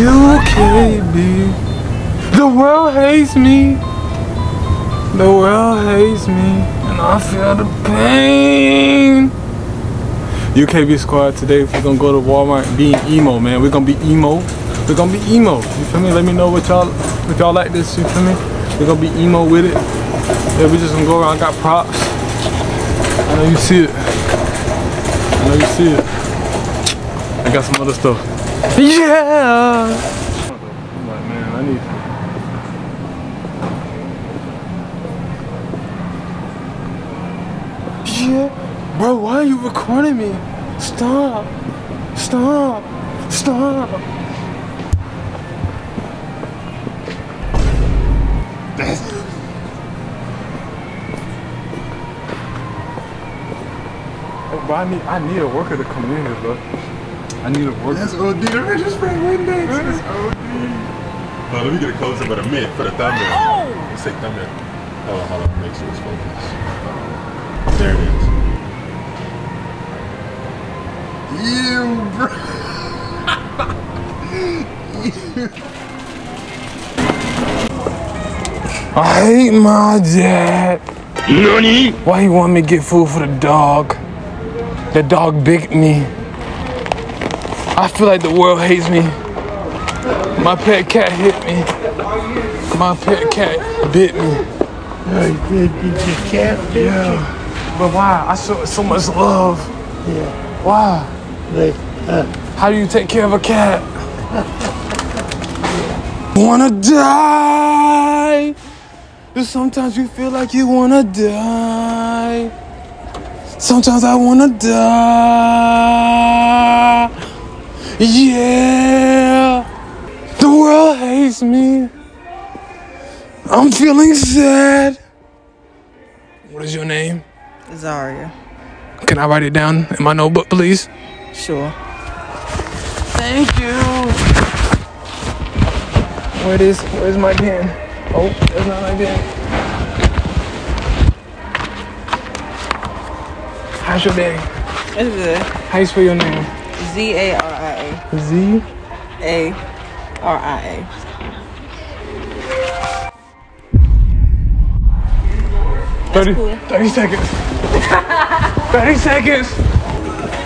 UKB. The world hates me. The world hates me. And I feel the pain. UKB squad today we're gonna go to Walmart being emo man. We're gonna be emo. We're gonna be emo. You feel me? Let me know what y'all if y'all like this, you feel me? We're gonna be emo with it. Yeah, we just gonna go around, got props. I know you see it. I know you see it. I got some other stuff. Yeah! Like, man, I need Yeah. Bro, why are you recording me? Stop. Stop. Stop. But I need, I need a worker to come in here, bro. I need a worker. That's OD. The Richard Spring Windex. That's OD. Hold on, let me get a close up of the mid for the thumbnail. Oh! Let's take thumbnail. Hold on, hold on. Make sure it's focused. There it is. You, bro. I hate my dad. Nani? Why he want me to get food for the dog? The dog bit me. I feel like the world hates me. My pet cat hit me. My pet cat bit me. Did, your cat bit Yeah. But why? I show it so much love. Yeah. Why? But, uh, How do you take care of a cat? wanna die? Sometimes you feel like you wanna die. Sometimes I wanna die. Yeah. The world hates me. I'm feeling sad. What is your name? Zaria. Can I write it down in my notebook, please? Sure. Thank you. Where it is? Where's my pen? Oh, there's not my pen. How's your day? It's good. How you spell your name? Z A R Z. A. A R I A. 30, cool. 30 seconds. 30 seconds.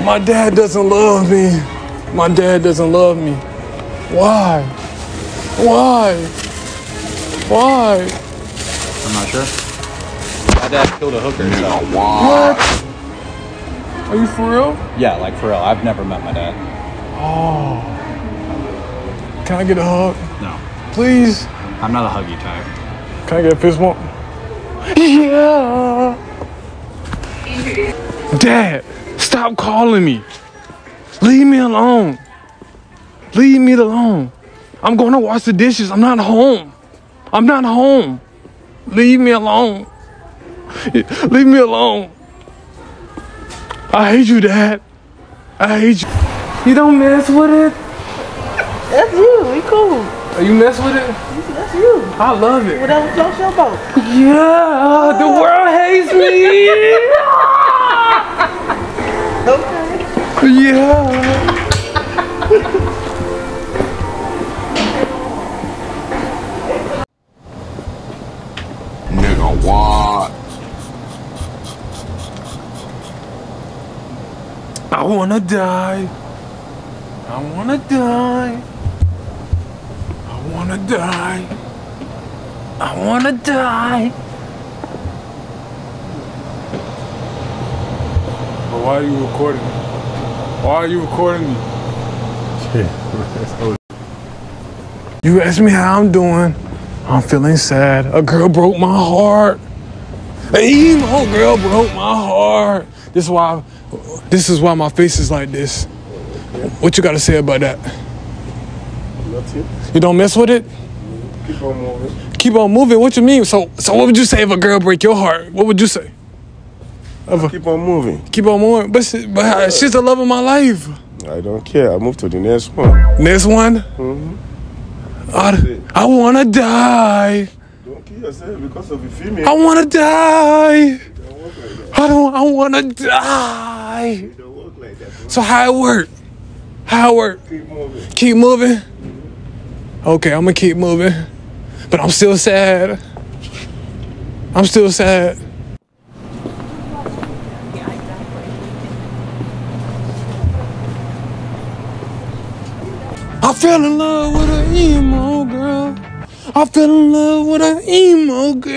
My dad doesn't love me. My dad doesn't love me. Why? Why? Why? I'm not sure. My dad killed a hooker. So. What? Are you for real? Yeah, like for real. I've never met my dad. Oh. Can I get a hug? No. Please? I'm not a huggy type. Can I get a fist bump? Yeah. Dad, stop calling me. Leave me alone. Leave me alone. I'm going to wash the dishes. I'm not home. I'm not home. Leave me alone. Leave me alone. I hate you, Dad. I hate you. You don't mess with it. That's you. We cool. Are you mess with it? That's you. I love it. Whatever floats your boat. Yeah, the oh. world hates me. Okay. Yeah. Nigga, what? I wanna die. I wanna die. I wanna die. I wanna die. But why are you recording? Why are you recording me? You asked me how I'm doing. I'm feeling sad. A girl broke my heart. An emo girl broke my heart. This is why. This is why my face is like this. What you got to say about that? Nothing. You don't mess with it. Keep on moving. Keep on moving. What you mean? So, so what would you say if a girl break your heart? What would you say? A, Keep on moving. keep on moving. But, she- but she's the love of my life. I don't care. I move to the next one. Next one. Mm-hmm. I, I wanna die. Don't kill yourself because of a female. I wanna die. I don't. I wanna die. Don't like that. So how it work? How it work? Keep moving. Keep moving. Okay, I'm gonna keep moving. But I'm still sad. I'm still sad. I fell in love with an emo girl. I fell in love with an emo girl.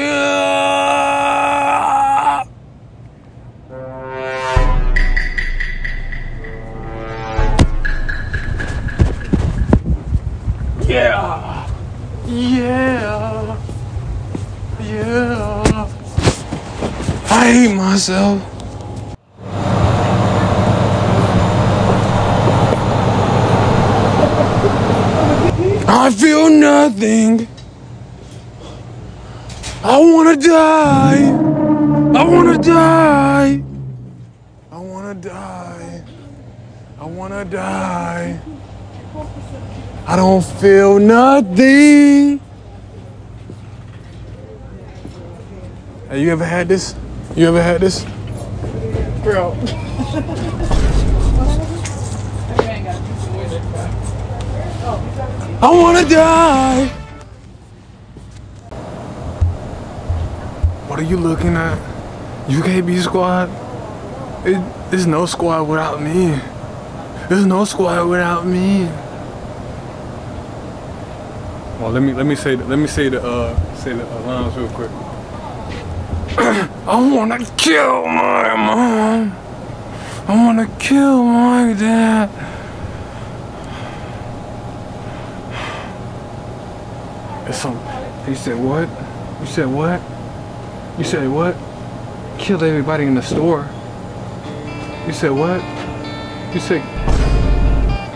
Myself. I feel nothing. I wanna die. I wanna die. I wanna die. I wanna die. I don't feel nothing. Have you ever had this? You ever had this? Bro. I wanna die. What are you looking at? UKB squad? It, there's no squad without me. There's no squad without me. Well, let me let me say let me say the uh say the uh, lines real quick. I wanna kill my mom. I wanna kill my dad. Some. He said what? You said what? You said what? Killed everybody in the store. You said what? You said.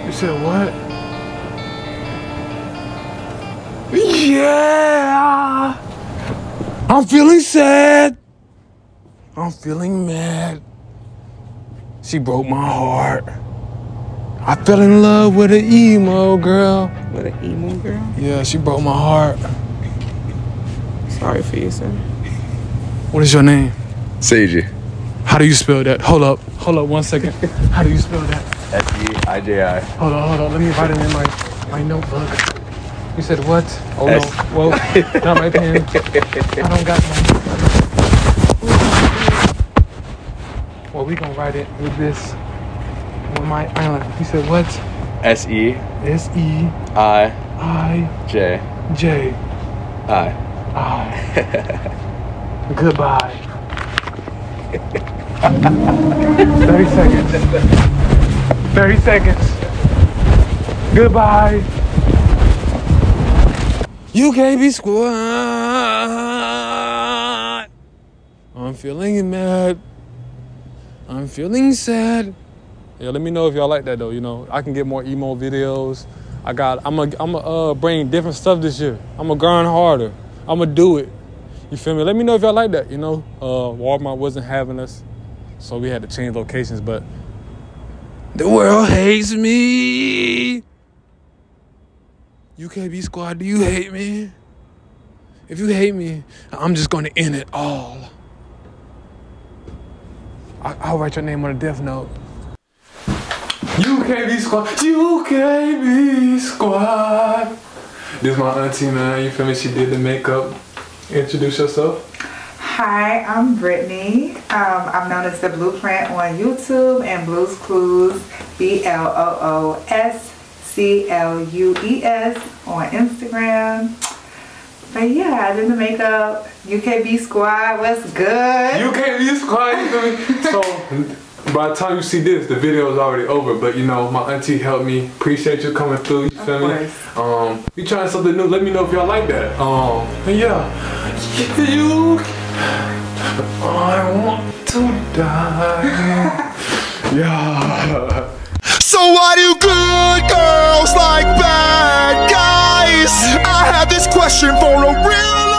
You said what? Yeah. I'm feeling sad. I'm feeling mad. She broke my heart. I fell in love with an emo girl. With an emo girl? Yeah, she broke my heart. Sorry for you, sir. What is your name? Seiji. How do you spell that? Hold up. Hold up one second. How do you spell that? S E I J I. Hold on, hold on. Let me write it in my, my notebook. You said what? Oh no. Whoa. Not my pen. I don't got one. Well, we gonna write it with this. With my island. You said what? S E S E I I J J I. I. Goodbye. 30 seconds. 30 seconds. Goodbye. UKB squad. I'm feeling mad. I'm feeling sad. Yeah, let me know if y'all like that though. You know, I can get more emo videos. I got. I'm gonna. I'm gonna uh, bring different stuff this year. I'm gonna grind harder. I'm gonna do it. You feel me? Let me know if y'all like that. You know, uh, Walmart wasn't having us, so we had to change locations. But the world hates me. UKB squad, do you hate me? If you hate me, I'm just gonna end it all. I- I'll write your name on a death note. UKB squad, UKB squad. This is my auntie, man. You feel me? She did the makeup. Introduce yourself. Hi, I'm Brittany. Um, I'm known as the Blueprint on YouTube and Bloos Clues, B L O O S C L U E S on Instagram. But yeah, I did the makeup. UKB Squad, what's good? UKB squad, you feel me? So by the time you see this, the video is already over. But you know, my auntie helped me. Appreciate you coming through. You feel me? Um, you trying something new? Let me know if y'all like that. Um, and yeah, you. I want to die. yeah. Why do good girls like bad guys? I have this question for a real